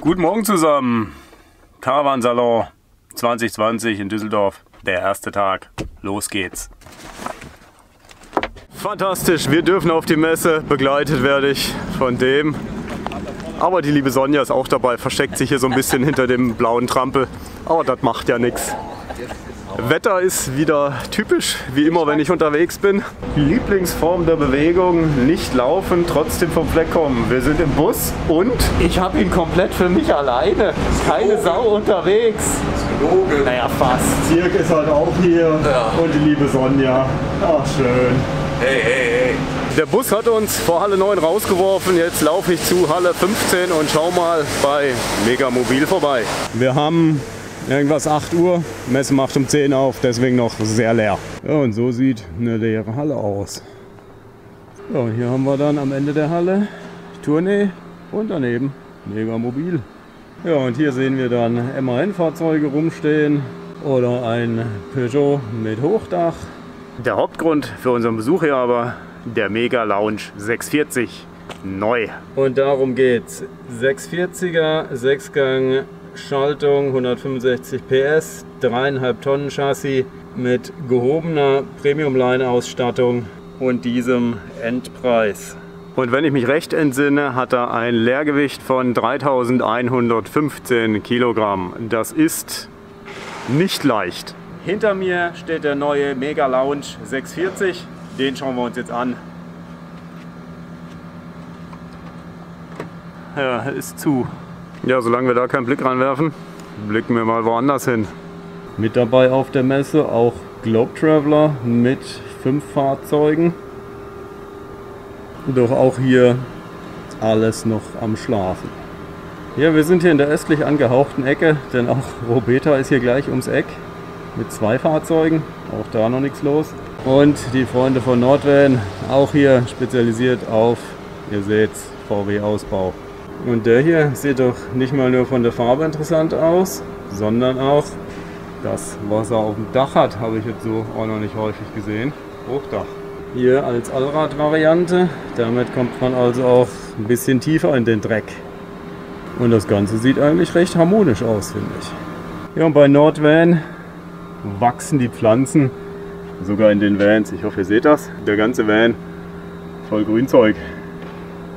Guten Morgen zusammen. Caravansalon 2020 in Düsseldorf. Der erste Tag. Los geht's. Fantastisch, wir dürfen auf die Messe. Begleitet werde ich von dem. Aber die liebe Sonja ist auch dabei, versteckt sich hier so ein bisschen hinter dem blauen Trampel. Aber das macht ja nichts. Wetter ist wieder typisch, wie immer, wenn ich unterwegs bin. Lieblingsform der Bewegung, nicht laufen, trotzdem vom Fleck kommen. Wir sind im Bus und ich habe ihn komplett für mich alleine. Keine Sau unterwegs. Logen. Naja, fast. Zirk ist halt auch hier Ja. und die liebe Sonja. Ach, schön. Hey, hey, hey. Der Bus hat uns vor Halle 9 rausgeworfen. Jetzt laufe ich zu Halle 15 und schau mal bei Megamobil vorbei. Wir haben irgendwas 8 Uhr. Messe macht um 10 auf, deswegen noch sehr leer. Ja, und so sieht eine leere Halle aus. Ja, und hier haben wir dann am Ende der Halle Tournee und daneben Megamobil. Ja, und hier sehen wir dann MAN-Fahrzeuge rumstehen oder ein Peugeot mit Hochdach. Der Hauptgrund für unseren Besuch hier aber der Mega Lounge 640 neu. Und darum geht's. 640er, 6-Gang Schaltung, 165 PS, 3,5 Tonnen Chassis mit gehobener Premium-Line-Ausstattung und diesem Endpreis. Und wenn ich mich recht entsinne, hat er ein Leergewicht von 3115 Kilogramm. Das ist nicht leicht. Hinter mir steht der neue Mega Lounge 640. Den schauen wir uns jetzt an. Ja, ist zu. Ja, solange wir da keinen Blick reinwerfen, blicken wir mal woanders hin. Mit dabei auf der Messe auch Globe Traveler mit fünf Fahrzeugen. Doch auch hier alles noch am Schlafen. Ja, wir sind hier in der östlich angehauchten Ecke, denn auch Robeta ist hier gleich ums Eck mit zwei Fahrzeugen. Auch da noch nichts los. Und die Freunde von Nordvan, auch hier spezialisiert auf, ihr seht, VW-Ausbau. Und der hier sieht doch nicht mal nur von der Farbe interessant aus, sondern auch das, was er auf dem Dach hat, habe ich jetzt so auch noch nicht häufig gesehen. Hochdach. Hier als Allrad-Variante. Damit kommt man also auch ein bisschen tiefer in den Dreck. Und das Ganze sieht eigentlich recht harmonisch aus, finde ich. Ja, und bei Nordvan wachsen die Pflanzen sogar in den Vans. Ich hoffe, ihr seht das. Der ganze Van voll Grünzeug.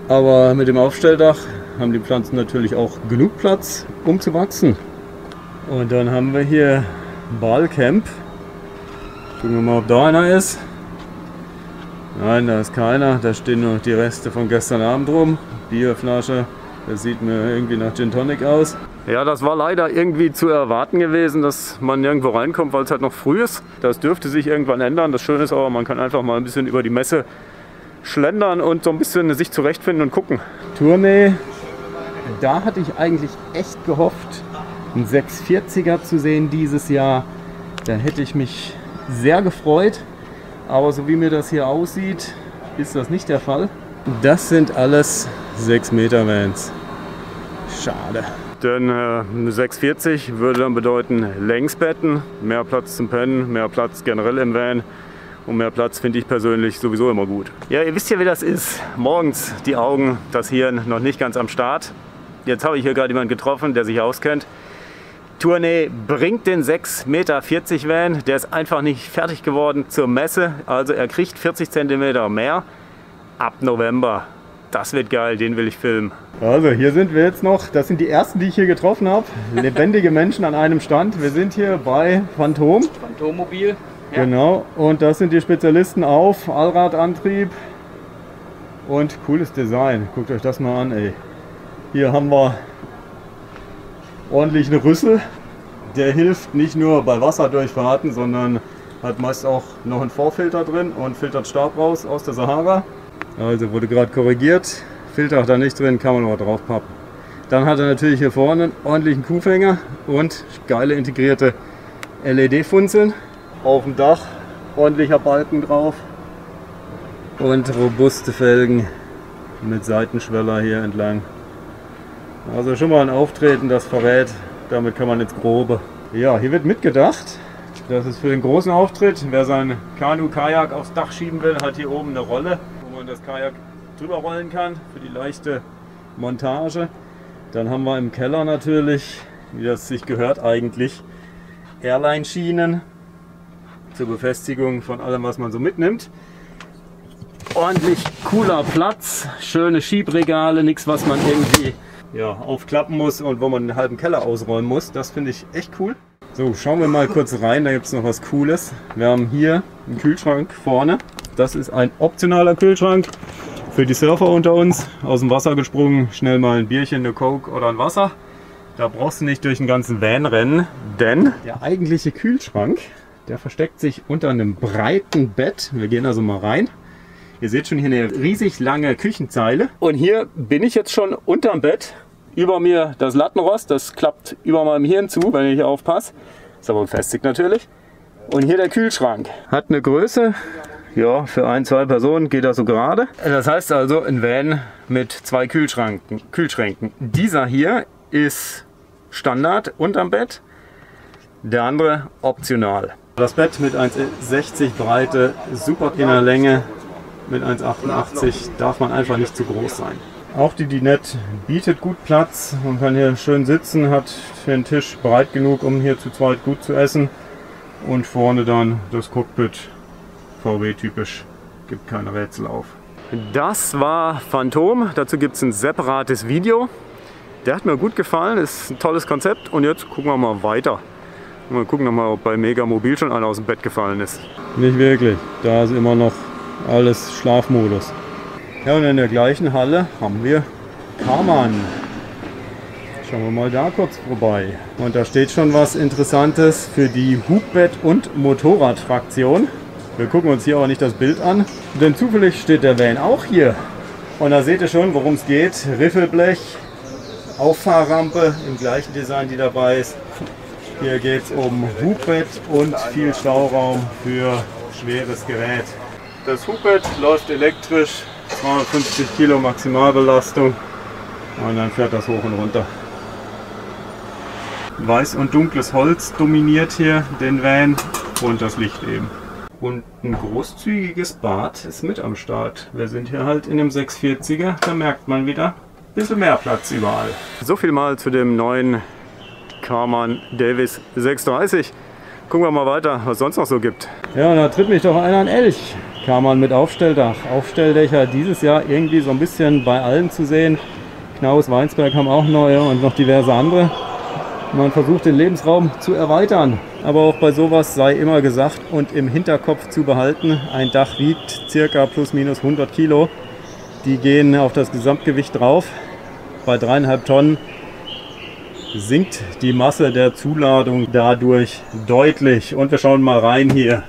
Aber mit dem Aufstelldach haben die Pflanzen natürlich auch genug Platz, um zu wachsen. Und dann haben wir hier Ballcamp. Gucken wir mal, ob da einer ist. Nein, da ist keiner. Da stehen nur noch die Reste von gestern Abend rum. Bierflasche. Das sieht mir irgendwie nach Gin Tonic aus. Ja, das war leider irgendwie zu erwarten gewesen, dass man nirgendwo reinkommt, weil es halt noch früh ist. Das dürfte sich irgendwann ändern. Das Schöne ist aber, man kann einfach mal ein bisschen über die Messe schlendern und so ein bisschen sich zurechtfinden und gucken. Tournee, da hatte ich eigentlich echt gehofft, einen 640er zu sehen dieses Jahr. Da hätte ich mich sehr gefreut. Aber so wie mir das hier aussieht, ist das nicht der Fall. Das sind alles 6 Meter Vans. Schade. Denn äh, eine 640 würde dann bedeuten Längsbetten, mehr Platz zum Pennen, mehr Platz generell im Van. Und mehr Platz finde ich persönlich sowieso immer gut. Ja, ihr wisst ja, wie das ist. Morgens die Augen, das Hirn noch nicht ganz am Start. Jetzt habe ich hier gerade jemanden getroffen, der sich auskennt. Tournee bringt den 6,40 Meter Van. Der ist einfach nicht fertig geworden zur Messe. Also er kriegt 40 cm mehr ab November. Das wird geil, den will ich filmen. Also hier sind wir jetzt noch. Das sind die ersten, die ich hier getroffen habe. Lebendige Menschen an einem Stand. Wir sind hier bei Phantom. Phantommobil. Ja. Genau. Und das sind die Spezialisten auf Allradantrieb und cooles Design. Guckt euch das mal an, ey. Hier haben wir ordentlichen Rüssel. Der hilft nicht nur bei Wasserdurchfahrten, sondern hat meist auch noch einen Vorfilter drin und filtert Staub raus aus der Sahara. Also wurde gerade korrigiert. Filter hat er nicht drin, kann man aber drauf pappen. Dann hat er natürlich hier vorne einen ordentlichen Kuhfänger und geile integrierte LED-Funzeln. Auf dem Dach ordentlicher Balken drauf und robuste Felgen mit Seitenschweller hier entlang. Also schon mal ein Auftreten, das verrät. Damit kann man ins Grobe. Ja, hier wird mitgedacht. Das ist für den großen Auftritt. Wer sein Kanu, Kajak aufs Dach schieben will, hat hier oben eine Rolle, wo man das Kajak drüber rollen kann für die leichte Montage. Dann haben wir im Keller natürlich, wie das sich gehört eigentlich, Airline-Schienen zur Befestigung von allem, was man so mitnimmt. Ordentlich cooler Platz, schöne Schiebregale, nichts, was man irgendwie ja, aufklappen muss und wo man den halben Keller ausräumen muss. Das finde ich echt cool. So, schauen wir mal kurz rein, da gibt es noch was Cooles. Wir haben hier einen Kühlschrank vorne. Das ist ein optionaler Kühlschrank für die Surfer unter uns. Aus dem Wasser gesprungen, schnell mal ein Bierchen, eine Coke oder ein Wasser. Da brauchst du nicht durch den ganzen Van rennen, denn der eigentliche Kühlschrank, der versteckt sich unter einem breiten Bett. Wir gehen also mal rein. Ihr seht schon hier eine riesig lange Küchenzeile. Und hier bin ich jetzt schon unterm Bett. Über mir das Lattenrost, das klappt über meinem Hirn zu, wenn ich hier aufpasse. Ist aber befestigt natürlich. Und hier der Kühlschrank. Hat eine Größe, ja, für ein, zwei Personen geht das so gerade. Das heißt also ein Van mit zwei Kühlschranken. Kühlschränken. Dieser hier ist Standard unterm Bett, der andere optional. Das Bett mit 1,60 Breite, super in der Länge, mit 1,88 darf man einfach nicht zu groß sein. Auch die Dinette bietet gut Platz. Man kann hier schön sitzen, hat für den Tisch breit genug, um hier zu zweit gut zu essen. Und vorne dann das Cockpit, VW-typisch, gibt keine Rätsel auf. Das war Phantom. Dazu gibt es ein separates Video. Der hat mir gut gefallen, ist ein tolles Konzept. Und jetzt gucken wir mal weiter. Mal gucken nochmal, ob bei Mega Mobil schon einer aus dem Bett gefallen ist. Nicht wirklich. Da ist immer noch alles Schlafmodus. Ja, und in der gleichen Halle haben wir Karmann. Schauen wir mal da kurz vorbei. Und da steht schon was Interessantes für die Hubbett- und Motorradfraktion. Wir gucken uns hier aber nicht das Bild an, denn zufällig steht der Van auch hier. Und da seht ihr schon, worum es geht. Riffelblech, Auffahrrampe im gleichen Design, die dabei ist. Hier geht es um Hubbett und viel Stauraum für schweres Gerät. Das Hubbett läuft elektrisch, 250 Kilo Maximalbelastung und dann fährt das hoch und runter. Weiß und dunkles Holz dominiert hier den Van und das Licht eben. Und ein großzügiges Bad ist mit am Start. Wir sind hier halt in dem 640er, da merkt man wieder, ein bisschen mehr Platz überall. So viel mal zu dem neuen Karmann Davis 630. Gucken wir mal weiter, was es sonst noch so gibt. Ja, da tritt mich doch einer an Elch. Karmann mit Aufstelldach. Aufstelldächer dieses Jahr irgendwie so ein bisschen bei allen zu sehen. Knaus, Weinsberg haben auch neue und noch diverse andere. Man versucht den Lebensraum zu erweitern. Aber auch bei sowas sei immer gesagt und im Hinterkopf zu behalten, ein Dach wiegt circa plus minus 100 Kilo. Die gehen auf das Gesamtgewicht drauf. Bei dreieinhalb Tonnen sinkt die Masse der Zuladung dadurch deutlich. Und wir schauen mal rein hier.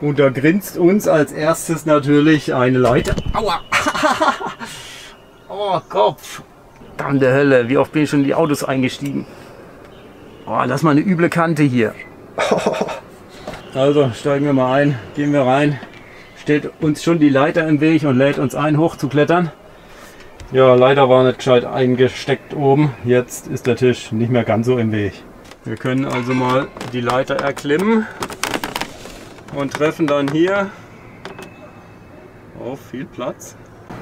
Und da grinst uns als erstes natürlich eine Leiter. Aua! oh, Kopf! Dann der Hölle, wie oft bin ich schon in die Autos eingestiegen? Oh, das ist mal eine üble Kante hier. Also steigen wir mal ein, gehen wir rein. Steht uns schon die Leiter im Weg und lädt uns ein, hoch zu klettern. Ja, leider war nicht gescheit eingesteckt oben. Jetzt ist der Tisch nicht mehr ganz so im Weg. Wir können also mal die Leiter erklimmen und treffen dann hier auf viel Platz.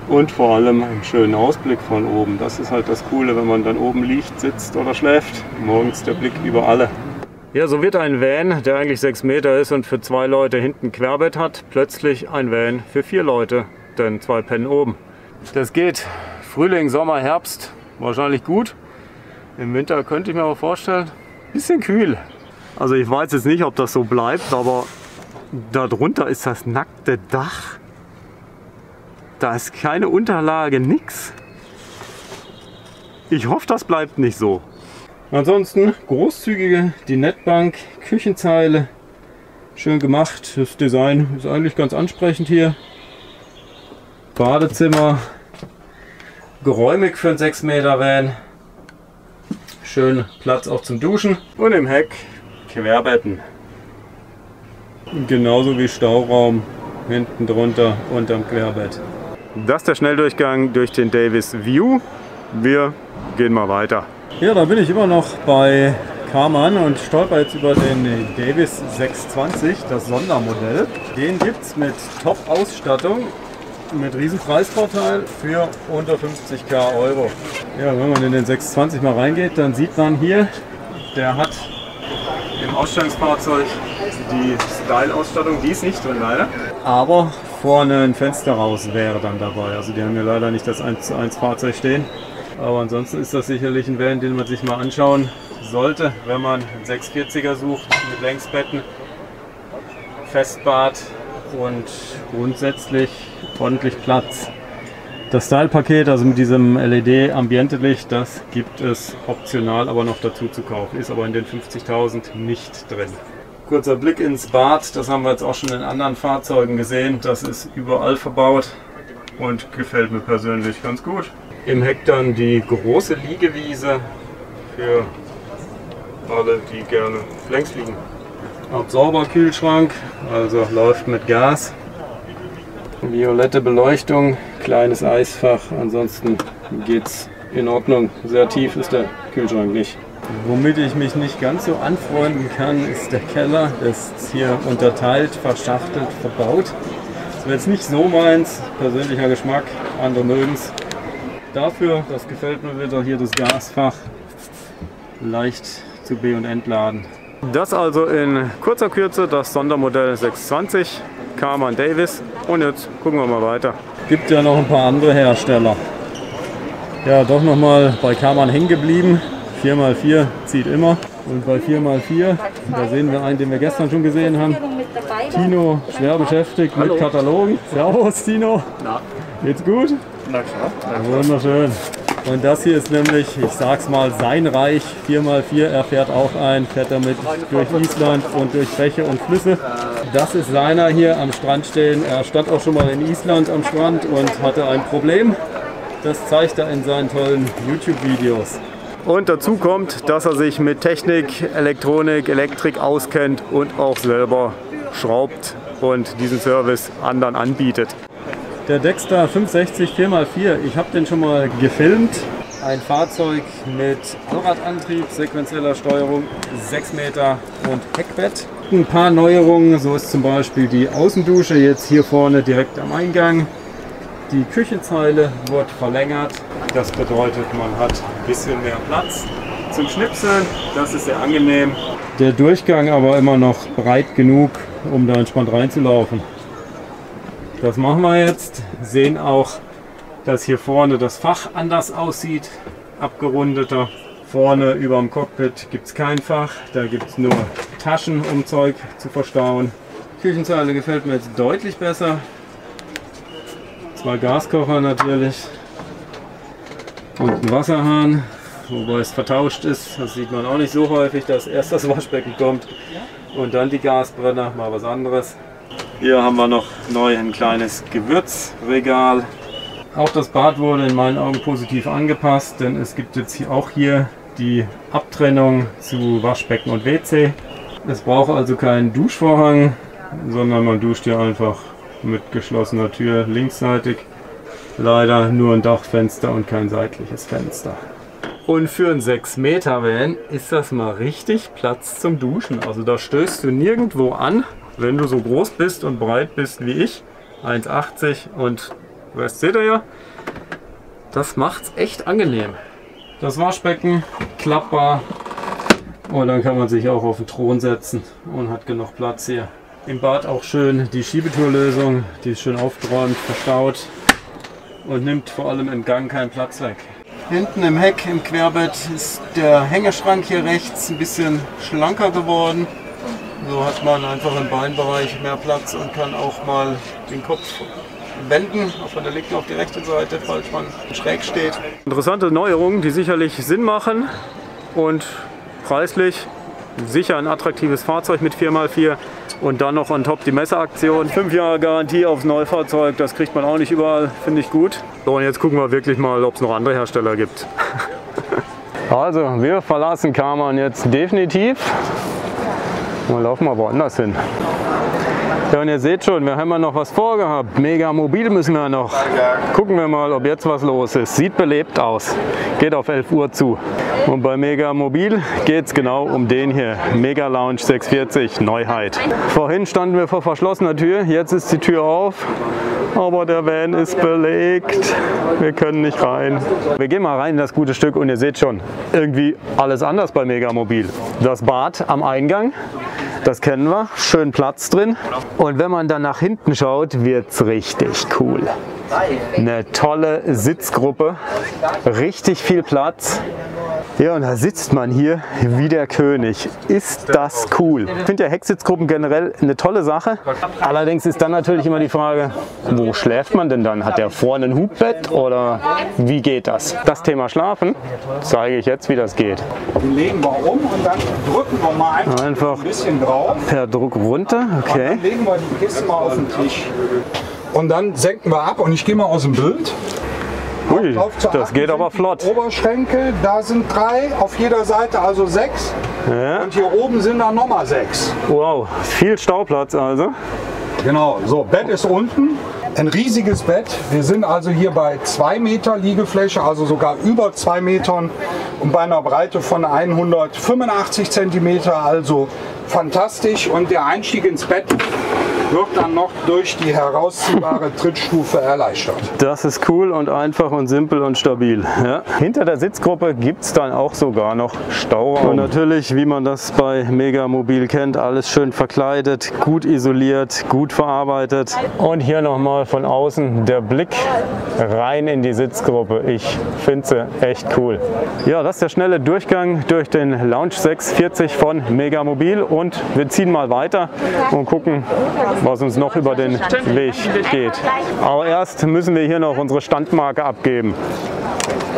Und vor allem einen schönen Ausblick von oben. Das ist halt das Coole, wenn man dann oben liegt, sitzt oder schläft. Morgens der Blick über alle. Ja, so wird ein Van, der eigentlich 6 Meter ist und für zwei Leute hinten Querbett hat, plötzlich ein Van für vier Leute, denn zwei pennen oben. Das geht Frühling, Sommer, Herbst wahrscheinlich gut. Im Winter könnte ich mir aber vorstellen, bisschen kühl. Also ich weiß jetzt nicht, ob das so bleibt, aber darunter ist das nackte Dach. Da ist keine Unterlage, nix. Ich hoffe, das bleibt nicht so. Ansonsten großzügige Dinettbank, Küchenzeile, schön gemacht. Das Design ist eigentlich ganz ansprechend hier. Badezimmer, geräumig für einen 6 Meter Van. Schön Platz auch zum Duschen. Und im Heck Querbetten. Genauso wie Stauraum hinten drunter unterm Querbett. Das ist der Schnelldurchgang durch den Davis View. Wir gehen mal weiter. Ja, da bin ich immer noch bei Karmann und stolper jetzt über den Davis 620, das Sondermodell. Den gibt es mit Top-Ausstattung mit riesen Preisvorteil für unter 50k Euro. Ja, wenn man in den 620 mal reingeht, dann sieht man hier, der hat im Ausstellungsfahrzeug die Style-Ausstattung, die ist nicht drin leider. Aber vorne ein Fenster raus wäre dann dabei. Also die haben ja leider nicht das 1 zu 1 Fahrzeug stehen. Aber ansonsten ist das sicherlich ein Van, den man sich mal anschauen sollte, wenn man einen 640er sucht mit Längsbetten, Festbad und grundsätzlich ordentlich Platz. Das Style-Paket, also mit diesem LED-Ambiente-Licht, das gibt es optional aber noch dazu zu kaufen, ist aber in den 50.000 nicht drin. Kurzer Blick ins Bad, das haben wir jetzt auch schon in anderen Fahrzeugen gesehen. Das ist überall verbaut und gefällt mir persönlich ganz gut. Im Heck dann die große Liegewiese für alle, die gerne längs liegen. Absorberkühlschrank, also läuft mit Gas. Violette Beleuchtung, kleines Eisfach, ansonsten geht's in Ordnung. Sehr tief ist der Kühlschrank nicht. Womit ich mich nicht ganz so anfreunden kann, ist der Keller. Der ist hier unterteilt, verschachtelt, verbaut. Das wäre jetzt nicht so meins, persönlicher Geschmack, andere mögen es. Dafür, das gefällt mir wieder, hier das Gasfach leicht zu be- und entladen. Das also in kurzer Kürze das Sondermodell 620 Carman Davis. Und jetzt gucken wir mal weiter. Gibt ja noch ein paar andere Hersteller. Ja, doch nochmal bei Carman hängen geblieben. 4x4 zieht immer. Und bei 4x4, da sehen wir einen, den wir gestern schon gesehen haben. Tino, schwer beschäftigt mit Katalogen. Servus Tino. Na, Geht's gut? na klar. Wunderschön. Und das hier ist nämlich, ich sag's mal, sein Reich. 4x4, er fährt auch ein, fährt damit durch Island und durch Bäche und Flüsse. Das ist seiner hier am Strand stehen. Er stand auch schon mal in Island am Strand und hatte ein Problem. Das zeigt er in seinen tollen YouTube-Videos. Und dazu kommt, dass er sich mit Technik, Elektronik, Elektrik auskennt und auch selber schraubt und diesen Service anderen anbietet. Der Dexter 560 4x4, ich habe den schon mal gefilmt. Ein Fahrzeug mit Allradantrieb, sequenzieller Steuerung, 6 Meter und Heckbett. Ein paar Neuerungen, so ist zum Beispiel die Außendusche jetzt hier vorne direkt am Eingang. Die Küchenzeile wird verlängert. Das bedeutet, man hat ein bisschen mehr Platz zum Schnipseln. Das ist sehr angenehm. Der Durchgang aber immer noch breit genug, um da entspannt reinzulaufen. Das machen wir jetzt. Sehen auch, dass hier vorne das Fach anders aussieht, abgerundeter. Vorne über dem Cockpit gibt es kein Fach, da gibt es nur Taschen, um Zeug zu verstauen. Küchenzeile gefällt mir jetzt deutlich besser. Zwei Gaskocher natürlich und ein Wasserhahn, wobei es vertauscht ist. Das sieht man auch nicht so häufig, dass erst das Waschbecken kommt und dann die Gasbrenner, mal was anderes. Hier haben wir noch neu ein kleines Gewürzregal. Auch das Bad wurde in meinen Augen positiv angepasst, denn es gibt jetzt auch hier die Abtrennung zu Waschbecken und WC. Es braucht also keinen Duschvorhang, sondern man duscht hier einfach mit geschlossener Tür linksseitig. Leider nur ein Dachfenster und kein seitliches Fenster. Und für ein 6 Meter Van ist das mal richtig Platz zum Duschen. Also da stößt du nirgendwo an, wenn du so groß bist und breit bist wie ich. 1,80 und das seht ihr ja. Das macht's echt angenehm. Das Waschbecken klappbar und dann kann man sich auch auf den Thron setzen und hat genug Platz hier. Im Bad auch schön die Schiebetürlösung, die ist schön aufgeräumt, verstaut und nimmt vor allem im Gang keinen Platz weg. Hinten im Heck, im Querbett, ist der Hängeschrank hier rechts ein bisschen schlanker geworden. So hat man einfach im Beinbereich mehr Platz und kann auch mal den Kopf wenden, von der linken auf die rechte Seite, falls man schräg steht. Interessante Neuerungen, die sicherlich Sinn machen und preislich sicher ein attraktives Fahrzeug mit 4x4 und dann noch on top die Messeaktion. 5 Jahre Garantie aufs Neufahrzeug, das kriegt man auch nicht überall, finde ich gut. So und jetzt gucken wir wirklich mal, ob es noch andere Hersteller gibt. Also, wir verlassen Karmann jetzt definitiv und laufen mal woanders hin. Ja, und ihr seht schon, wir haben ja noch was vorgehabt. Mega mobil müssen wir noch. Gucken wir mal, ob jetzt was los ist. Sieht belebt aus. Geht auf 11 Uhr zu. Und bei Mega Mobil geht es genau um den hier. Mega Lounge 640 Neuheit. Vorhin standen wir vor verschlossener Tür, jetzt ist die Tür auf. Aber der Van ist belegt. Wir können nicht rein. Wir gehen mal rein in das gute Stück und ihr seht schon, irgendwie alles anders bei Mega Mobil. Das Bad am Eingang, das kennen wir. Schön Platz drin. Und wenn man dann nach hinten schaut, wird es richtig cool. Eine tolle Sitzgruppe, richtig viel Platz. Ja, und da sitzt man hier wie der König. Ist das cool? Ich finde ja Hecksitzgruppen generell eine tolle Sache. Allerdings ist dann natürlich immer die Frage, wo schläft man denn dann? Hat der vorne ein Hubbett oder wie geht das? Das Thema Schlafen zeige ich jetzt, wie das geht. Die legen wir um und dann drücken wir mal einfach, Einfach ein bisschen drauf. per Druck runter, okay. Dann legen wir die Kiste mal auf den Tisch. Und dann senken wir ab und ich gehe mal aus dem Bild. Ui, das geht aber flott. Oberschränke, da sind drei, auf jeder Seite also sechs. Ja. Und hier oben sind dann nochmal sechs. Wow, viel Stauplatz also. Genau, so, Bett ist unten. Ein riesiges Bett. Wir sind also hier bei 2 Meter Liegefläche, also sogar über 2 Metern und bei einer Breite von 185 Zentimeter, also fantastisch. Und der Einstieg ins Bett wird dann noch durch die herausziehbare Trittstufe erleichtert. Das ist cool und einfach und simpel und stabil. Ja. Hinter der Sitzgruppe gibt es dann auch sogar noch Stauraum. Und natürlich, wie man das bei Megamobil kennt, alles schön verkleidet, gut isoliert, gut verarbeitet. Und hier nochmal von außen der Blick rein in die Sitzgruppe. Ich finde sie echt cool. Ja, das ist der schnelle Durchgang durch den Lounge 640 von Megamobil und wir ziehen mal weiter und gucken, was uns noch über den Weg geht. Aber erst müssen wir hier noch unsere Standmarke abgeben.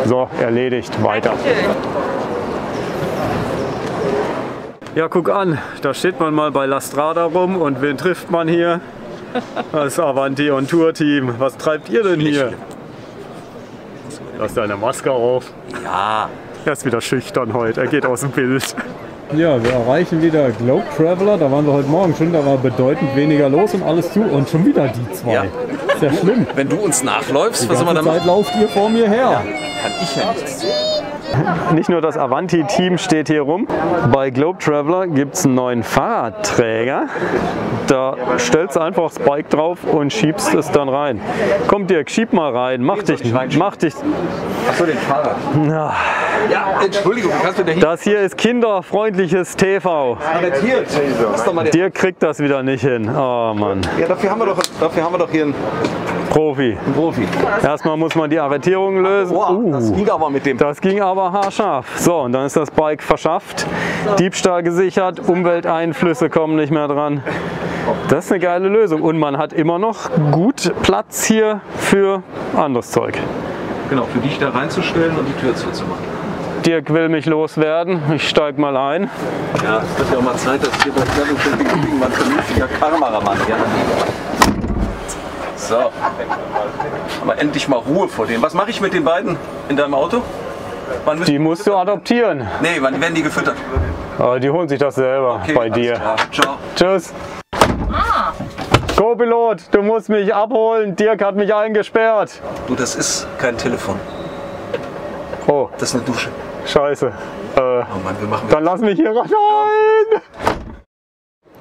So, erledigt, weiter. Ja, guck an, da steht man mal bei Lastrada rum und wen trifft man hier? Das Avanti und Tour Team. Was treibt ihr denn hier? Lass deine Maske auf. Ja. Er ist wieder schüchtern heute, er geht aus dem Bild. Ja, wir erreichen wieder Globe Traveler. Da waren wir heute Morgen schon. Da war bedeutend weniger los und alles zu. Und schon wieder die zwei. Ja. Ist ja schlimm. Wenn du uns nachläufst, Die was soll man dann Zeit lauft ihr vor mir her. Kann ich ja nichts. Nicht nur das Avanti-Team steht hier rum. Bei Globe Traveler gibt es einen neuen Fahrradträger. Da stellst du einfach das Bike drauf und schiebst es dann rein. Komm Dirk, schieb mal rein. Mach dich, mach dich. Achso, den Fahrrad. Ja, Ja, Entschuldigung, kannst du da das hier ist kinderfreundliches TV. arretiert? Dirk kriegt das wieder nicht hin. Oh Mann, Ja, dafür haben wir doch, dafür haben wir doch hier einen Profi. Profi. Erstmal muss man die Arretierung lösen. Boah, Uh. das ging aber mit dem. Das ging aber haarscharf. So, und dann ist das Bike verschafft, Diebstahl gesichert, Umwelteinflüsse kommen nicht mehr dran. Das ist eine geile Lösung. Und man hat immer noch gut Platz hier für anderes Zeug. Genau, für dich da reinzustellen und die Tür zuzumachen. Dirk will mich loswerden. Ich steig mal ein. Ja, es wird ja auch mal Zeit, dass hier bei Travel Camping mal ein vernünftiger Kameramann hier So. Aber endlich mal Ruhe vor denen. Was mache ich mit den beiden in deinem Auto? Die musst du adoptieren. Nee, wann werden die gefüttert? Aber die holen sich das selber Okay, bei dir. klar. Ciao. Tschüss. Co-Pilot, du musst mich abholen. Dirk hat mich eingesperrt. Du, das ist kein Telefon. Oh, Das ist eine Dusche. scheiße. Äh, Oh Mann, wir machen Dann lass mich hier rein. Nein!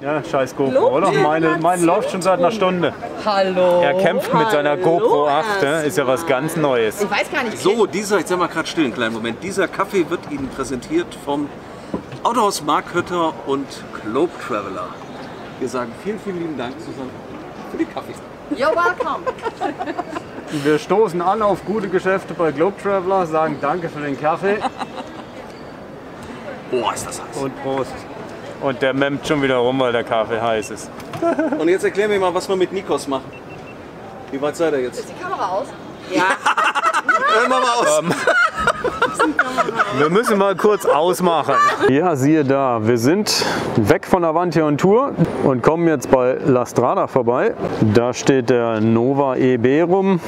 Ja, scheiß GoPro, oder? Meine, meine läuft schon seit einer Stunde. Hallo. Er kämpft mit seiner Hallo, GoPro 8, ne? Ist ja was ganz Neues. Ich weiß gar nicht. So, dieser, jetzt sind wir gerade still, einen kleinen Moment. Dieser Kaffee wird Ihnen präsentiert vom Autohaus Markhütter und Globe Traveler. Wir sagen vielen, vielen lieben Dank, Susanne, für den Kaffee. You're welcome. Wir stoßen an auf gute Geschäfte bei Globe Traveler, sagen Danke für den Kaffee Boah, ist das heiß. und Prost. Und der memmt schon wieder rum, weil der Kaffee heiß ist. Und jetzt erklären wir mal, was wir mit Nikos machen. Wie weit seid ihr jetzt? Die Kamera aus? Ja. Wir mal aus. Wir müssen mal kurz ausmachen. Ja, siehe da, wir sind weg von Avanti und Tour und kommen jetzt bei La Strada vorbei. Da steht der Nova EB rum.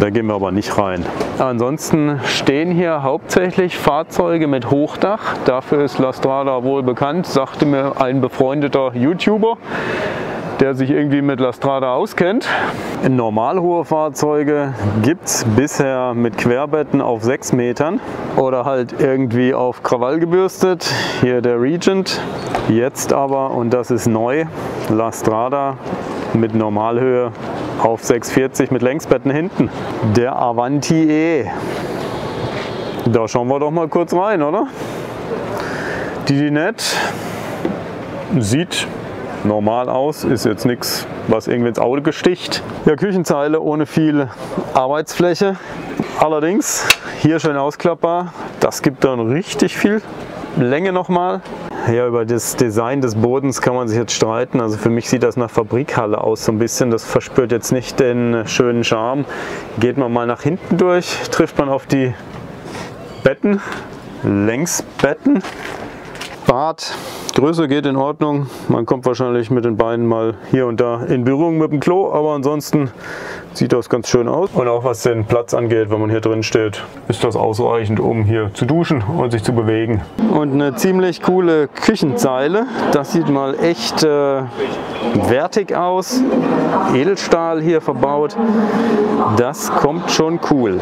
Da gehen wir aber nicht rein. Ansonsten stehen hier hauptsächlich Fahrzeuge mit Hochdach. Dafür ist La Strada wohl bekannt, sagte mir ein befreundeter YouTuber. Der sich irgendwie mit Lastrada auskennt. Normal hohe Fahrzeuge gibt es bisher mit Querbetten auf 6 Metern oder halt irgendwie auf Krawall gebürstet. Hier der Regent. Jetzt aber, und das ist neu, Lastrada mit Normalhöhe auf 6,40 mit Längsbetten hinten. Der Avanti E. Da schauen wir doch mal kurz rein, oder? Die Dinette sieht normal aus, ist jetzt nichts, was irgendwie ins Auge gesticht. Ja, Küchenzeile ohne viel Arbeitsfläche. Allerdings hier schön ausklappbar. Das gibt dann richtig viel Länge nochmal. Ja, über das Design des Bodens kann man sich jetzt streiten. Also für mich sieht das nach Fabrikhalle aus so ein bisschen. Das verspürt jetzt nicht den schönen Charme. Geht man mal nach hinten durch, trifft man auf die Betten, Längsbetten. Bad, Größe geht in Ordnung. Man kommt wahrscheinlich mit den Beinen mal hier und da in Berührung mit dem Klo, aber ansonsten sieht das ganz schön aus. Und auch was den Platz angeht, wenn man hier drin steht, ist das ausreichend, um hier zu duschen und sich zu bewegen. Und eine ziemlich coole Küchenzeile. Das sieht mal echt äh, wertig aus. Edelstahl hier verbaut. Das kommt schon cool.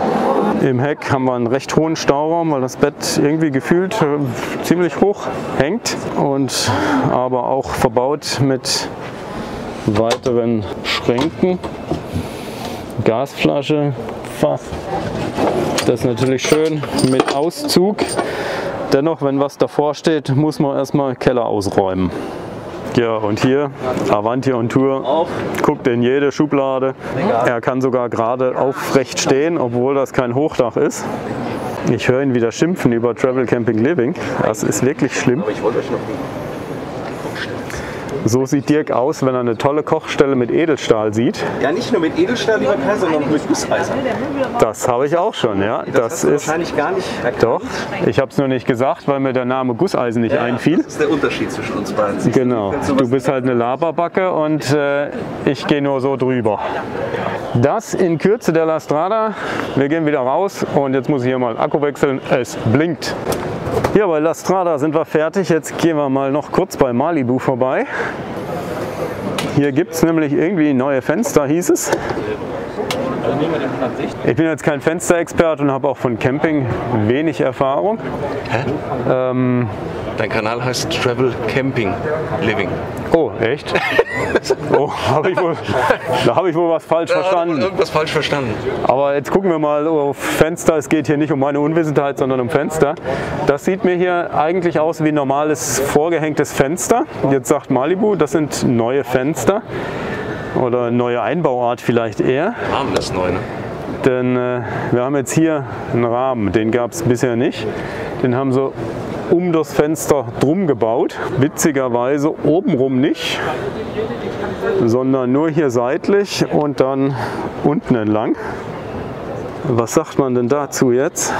Im Heck haben wir einen recht hohen Stauraum, weil das Bett irgendwie gefühlt äh, ziemlich hoch hängt und aber auch verbaut mit weiteren Schränken. Gasflasche. Das ist natürlich schön mit Auszug. Dennoch, wenn was davor steht, muss man erstmal Keller ausräumen. Ja, und hier Avanti on Tour. Guckt in jede Schublade. Er kann sogar gerade aufrecht stehen, obwohl das kein Hochdach ist. Ich höre ihn wieder schimpfen über Travel Camping Living. Das ist wirklich schlimm. So sieht Dirk aus, wenn er eine tolle Kochstelle mit Edelstahl sieht. Ja, nicht nur mit Edelstahl, lieber Kai, sondern mit Gusseisen. Das habe ich auch schon, ja. Das, Das du ist wahrscheinlich gar nicht erkannt. doch. Ich habe es nur nicht gesagt, weil mir der Name Gusseisen nicht einfiel. Das ist der Unterschied zwischen uns beiden. Siehst Genau. sowas Du bist halt eine Laberbacke und äh, ich gehe nur so drüber. Das in Kürze der Lastrada. Wir gehen wieder raus und jetzt muss ich hier mal Akku wechseln. Es blinkt. Ja, bei Lastrada sind wir fertig. Jetzt gehen wir mal noch kurz bei Malibu vorbei. Hier gibt es nämlich irgendwie neue Fenster, hieß es. Ich bin jetzt kein Fensterexperte und habe auch von Camping wenig Erfahrung. Ähm, Dein Kanal heißt Travel Camping Living. oh, echt? Oh, hab ich wohl, da habe ich wohl was falsch verstanden. Irgendwas falsch verstanden. Aber jetzt gucken wir mal auf Fenster. Es geht hier nicht um meine Unwissenheit, sondern um Fenster. Das sieht mir hier eigentlich aus wie ein normales vorgehängtes Fenster. Jetzt sagt Malibu, das sind neue Fenster. Oder neue Einbauart vielleicht eher. Rahmen ist neu, ne? Denn äh, wir haben jetzt hier einen Rahmen, den gab es bisher nicht. Den haben sie um das Fenster drum gebaut. Witzigerweise obenrum nicht, sondern nur hier seitlich und dann unten entlang. Was sagt man denn dazu jetzt?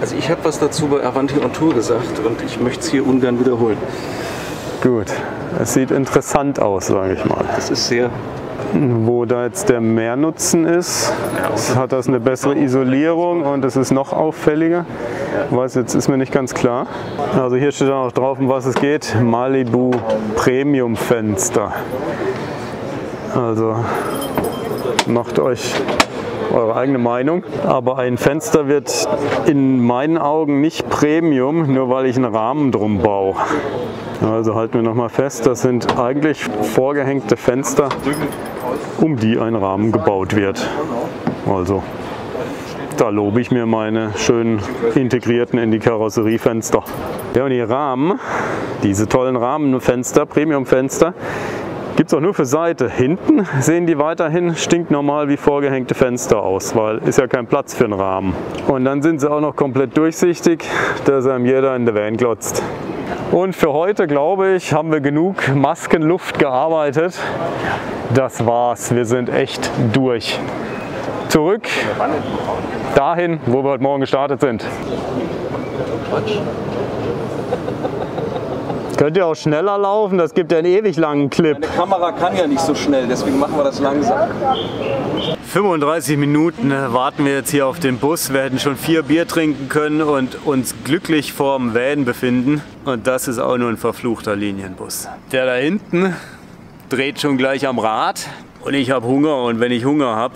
Also ich habe was dazu bei Avanti on Tour gesagt und ich möchte es hier ungern wiederholen. Gut, es sieht interessant aus, sage ich mal. Das ist sehr Wo da jetzt der Mehrnutzen ist, hat das eine bessere Isolierung und es ist noch auffälliger. Weiß jetzt ist mir nicht ganz klar. Also hier steht dann auch drauf, um was es geht. Malibu Premium Fenster. Also macht euch eure eigene Meinung. Aber ein Fenster wird in meinen Augen nicht Premium, nur weil ich einen Rahmen drum baue. Also halten wir nochmal fest, das sind eigentlich vorgehängte Fenster, um die ein Rahmen gebaut wird. Also da lobe ich mir meine schönen integrierten in die Karosseriefenster. Ja, und die Rahmen, diese tollen Rahmenfenster, Premiumfenster, gibt es auch nur für Seite. Hinten sehen die weiterhin stinknormal wie vorgehängte Fenster aus, weil ist ja kein Platz für einen Rahmen. Und dann sind sie auch noch komplett durchsichtig, dass einem jeder in der Van glotzt. Und für heute, glaube ich, haben wir genug Maskenluft gearbeitet. Das war's. Wir sind echt durch. Zurück dahin, wo wir heute Morgen gestartet sind. Könnt ihr auch schneller laufen? Das gibt ja einen ewig langen Clip. Die Kamera kann ja nicht so schnell, deswegen machen wir das langsam. 35 Minuten warten wir jetzt hier auf den Bus. Wir hätten schon vier Bier trinken können und uns glücklich vorm Van befinden. Und das ist auch nur ein verfluchter Linienbus. Der da hinten, dreht schon gleich am Rad. Und ich habe Hunger und wenn ich Hunger habe,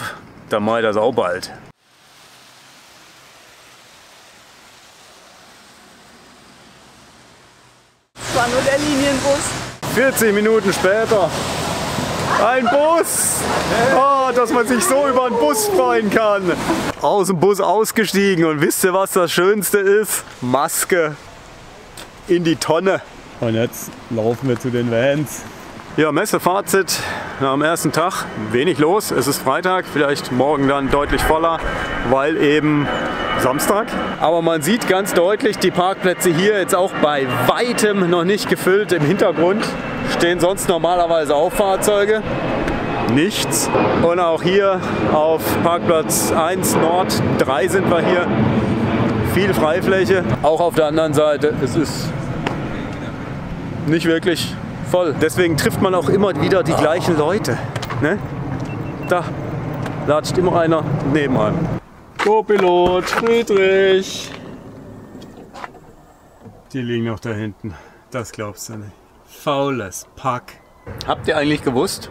dann mache ich das auch bald. Das war nur der Linienbus. 40 Minuten später. Ein Bus! Oh, dass man sich so über einen Bus freuen kann. Aus dem Bus ausgestiegen und wisst ihr, was das Schönste ist? Maske in die Tonne. Und jetzt laufen wir zu den Vans. Ja, Messefazit am ersten Tag. Wenig los. Es ist Freitag, vielleicht morgen dann deutlich voller, weil eben Samstag. Aber man sieht ganz deutlich die Parkplätze hier jetzt auch bei weitem noch nicht gefüllt. Im Hintergrund stehen sonst normalerweise auch Fahrzeuge. Nichts. Und auch hier auf Parkplatz 1 Nord 3 sind wir hier. Viel Freifläche. Auch auf der anderen Seite. Es ist nicht wirklich voll. Deswegen trifft man auch immer wieder die gleichen Leute. Ne? Da latscht immer einer neben einem. Co-Pilot Friedrich. Die liegen noch da hinten. Das glaubst du nicht. Faules Pack. Habt ihr eigentlich gewusst,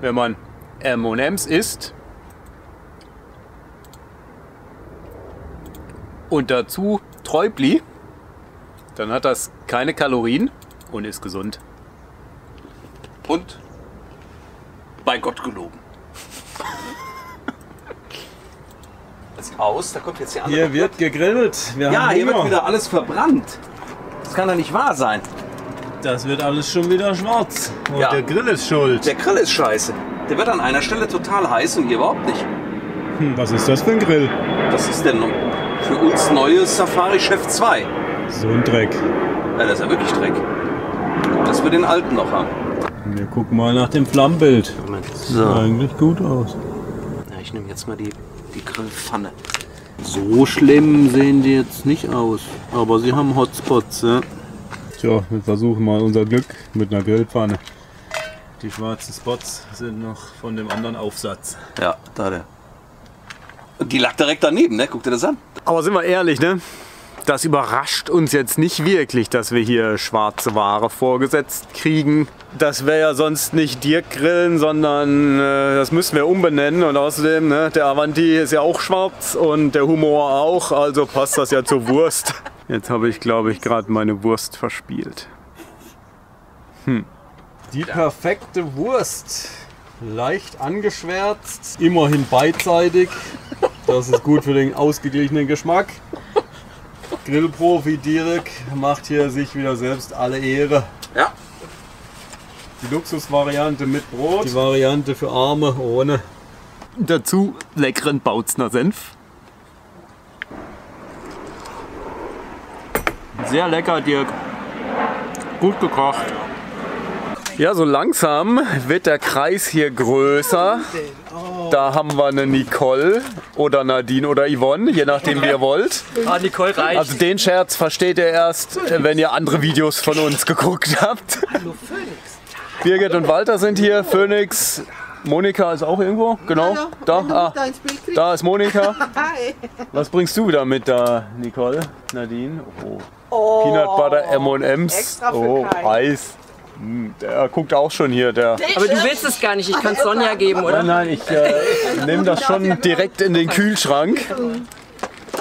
wenn man M&M's isst und dazu Träubli, dann hat das keine Kalorien und ist gesund. Und bei Gott geloben. Das aus, da kommt jetzt die andere. Hier wird gegrillt. Wir ja, haben hier wird wieder alles verbrannt. Das kann doch nicht wahr sein. Das wird alles schon wieder schwarz. Und Ja. der Grill ist schuld. Der Grill ist scheiße. Der wird an einer Stelle total heiß und hier überhaupt nicht. Hm, was ist das für ein Grill? Das ist der für uns neue Safari Chef 2. So ein Dreck. Ja, das ist ja wirklich Dreck. Dass wir den alten noch haben. Wir gucken mal nach dem Flammbild. Moment. Sieht eigentlich gut aus. Ja, ich nehme jetzt mal die, die Grillpfanne. So schlimm sehen die jetzt nicht aus. Aber sie haben Hotspots. Ja? Tja, wir versuchen mal unser Glück mit einer Grillpfanne. Die schwarzen Spots sind noch von dem anderen Aufsatz. Ja, da der. Und die lag direkt daneben, ne? Guck dir das an. Aber sind wir ehrlich, ne? Das überrascht uns jetzt nicht wirklich, dass wir hier schwarze Ware vorgesetzt kriegen. Das wäre ja sonst nicht Dirk Grillen, sondern äh, das müssen wir umbenennen. Und außerdem, ne, der Avanti ist ja auch schwarz und der Humor auch, also passt das ja zur Wurst. Jetzt habe ich, glaube ich, gerade meine Wurst verspielt. Die perfekte Wurst. Leicht angeschwärzt, immerhin beidseitig. Das ist gut für den ausgeglichenen Geschmack. Grillprofi Dirk macht hier sich wieder selbst alle Ehre. Ja. Die Luxusvariante mit Brot. Die Variante für Arme ohne. Dazu leckeren Bautzner Senf. Sehr lecker, Dirk. Gut gekocht. Ja, so langsam wird der Kreis hier größer. Da haben wir eine Nicole oder Nadine oder Yvonne, je nachdem wie ihr wollt. Ah, Nicole reicht. Also den Scherz versteht ihr erst, äh, wenn ihr andere Videos von uns geguckt habt. Birgit und Walter sind hier, Phoenix, Monika ist auch irgendwo, genau. Da, ah, da ist Monika. Hi. Was bringst du da mit da, Nicole? Nadine? Oh. Peanut Butter M&M's. Oh, Kai. Eis. Der guckt auch schon hier, der. Aber du willst es gar nicht, ich kann es Sonja geben, oder? Nein, nein, ich äh, nehme das schon direkt in den Kühlschrank.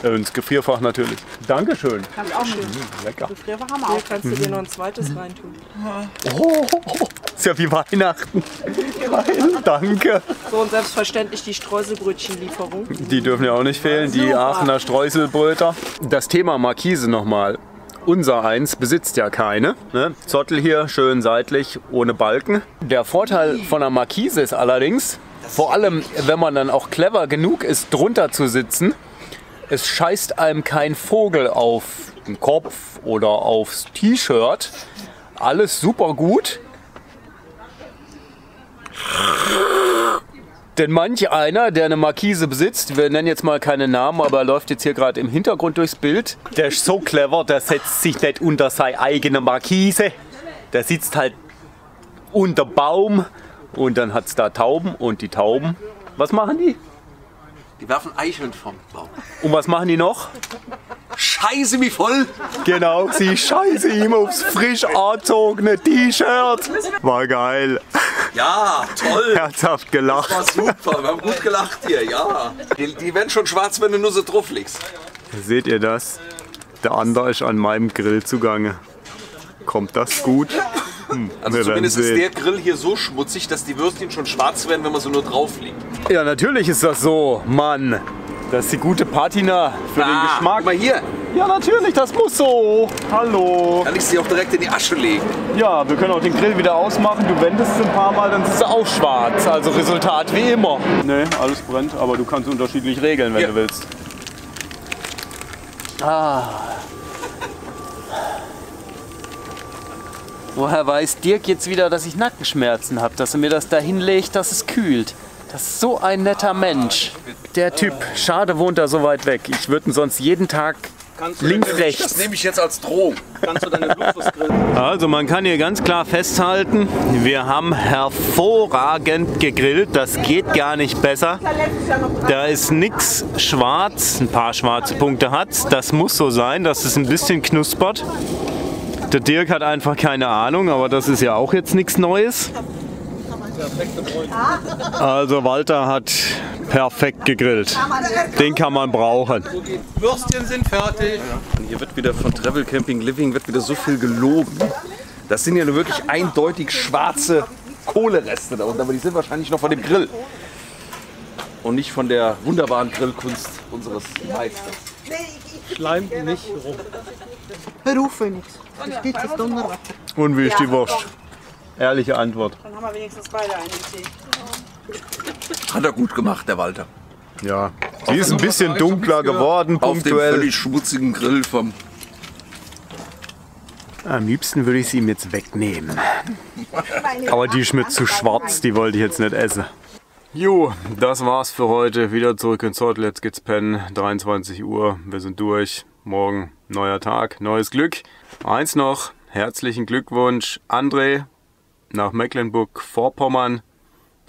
Äh, ins Gefrierfach natürlich. Dankeschön. Kann auch schön. Lecker. Hier kannst du dir noch ein zweites reintun. Oh, ist ja wie Weihnachten. Geil, danke. So und selbstverständlich die Streuselbrötchenlieferung. Die dürfen ja auch nicht fehlen, die Aachener Streuselbröter. Das Thema Markise nochmal. Unser eins besitzt ja keine. Ne? Zottel hier schön seitlich, ohne Balken. Der Vorteil von einer Markise ist allerdings, vor allem wenn man dann auch clever genug ist, drunter zu sitzen, es scheißt einem kein Vogel auf den Kopf oder aufs T-Shirt. Alles super gut. Denn manch einer, der eine Markise besitzt, wir nennen jetzt mal keine Namen, aber er läuft jetzt hier gerade im Hintergrund durchs Bild, der ist so clever, der setzt sich nicht unter seine eigene Markise. Der sitzt halt unter Baum und dann hat es da Tauben und die Tauben, was machen die? Die werfen Eicheln vom Baum. Und was machen die noch? Scheiße. heiße wie voll. Genau, sie scheiße ihm aufs frisch angezogene T-Shirt. War geil. Ja, toll. Herzhaft gelacht. War super, wir haben gut gelacht hier, ja. Die, die werden schon schwarz, wenn du nur so drauf legst. Seht ihr das? Der andere ist an meinem Grill zugange. Kommt das gut? Hm, Also zumindest ist der Grill hier so schmutzig, dass die Würstchen schon schwarz werden, wenn man so nur drauf legt. Ja, natürlich ist das so, Mann. Das ist die gute Patina für den Ah, Geschmack. Guck mal hier, Ja, natürlich, das muss so. Hallo. kann ich sie auch direkt in die Asche legen. Ja, wir können auch den Grill wieder ausmachen. Du wendest es ein paar Mal, dann ist es auch schwarz. Also Resultat wie immer. Nee, alles brennt, aber du kannst unterschiedlich regeln, wenn Ja. du willst. Woher weiß Dirk jetzt wieder, dass ich Nackenschmerzen habe, dass er mir das da hinlegt, dass es kühlt? Das ist so ein netter Mensch. Der Typ, schade wohnt er so weit weg. Ich würde ihn sonst jeden Tag links, Das rechts. nehme ich jetzt als Drohung. Kannst du deine Luxusgrill Also man kann hier ganz klar festhalten, wir haben hervorragend gegrillt. Das geht gar nicht besser. Da ist nichts schwarz. Ein paar schwarze Punkte hat Das muss so sein, dass es ein bisschen knuspert. Der Dirk hat einfach keine Ahnung, aber das ist ja auch jetzt nichts Neues. Also Walter hat perfekt gegrillt. Den kann man brauchen. Würstchen sind fertig. Hier wird wieder von Travel Camping Living wird wieder so viel gelogen. Das sind ja nur wirklich eindeutig schwarze Kohlereste da unten, aber die sind wahrscheinlich noch von dem Grill. Und nicht von der wunderbaren Grillkunst unseres Meisters. Schleim nicht rum. Hör auf, Phoenix. Und wie ist die Wurst? Ehrliche Antwort. Dann haben wir wenigstens beide einen Tee. Hat er gut gemacht, der Walter. Ja, sie ist ein bisschen dunkler geworden, Auf dem punktuell. völlig schmutzigen Grill vom. Am liebsten würde ich sie ihm jetzt wegnehmen. Aber die ist mir zu schwarz, die wollte ich jetzt nicht essen. Jo, das war's für heute. Wieder zurück ins Hotel. Jetzt geht's pennen. 23 Uhr. Wir sind durch. Morgen neuer Tag, neues Glück. Eins noch. Herzlichen Glückwunsch, André, nach Mecklenburg-Vorpommern.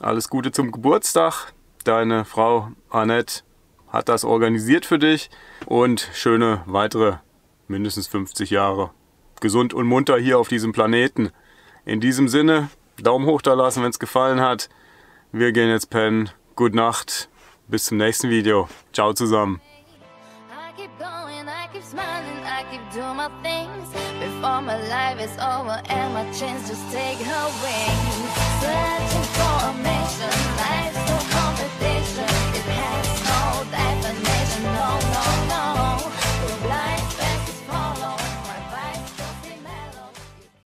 Alles Gute zum Geburtstag. Deine Frau Annette hat das organisiert für dich. Und schöne weitere mindestens 50 Jahre gesund und munter hier auf diesem Planeten. In diesem Sinne, Daumen hoch da lassen, wenn es gefallen hat. Wir gehen jetzt pennen. Gute Nacht. Bis zum nächsten Video. Ciao zusammen. Smiling, I keep doing my things before my life is over and my chance just take her wings. Searching for a mission, life's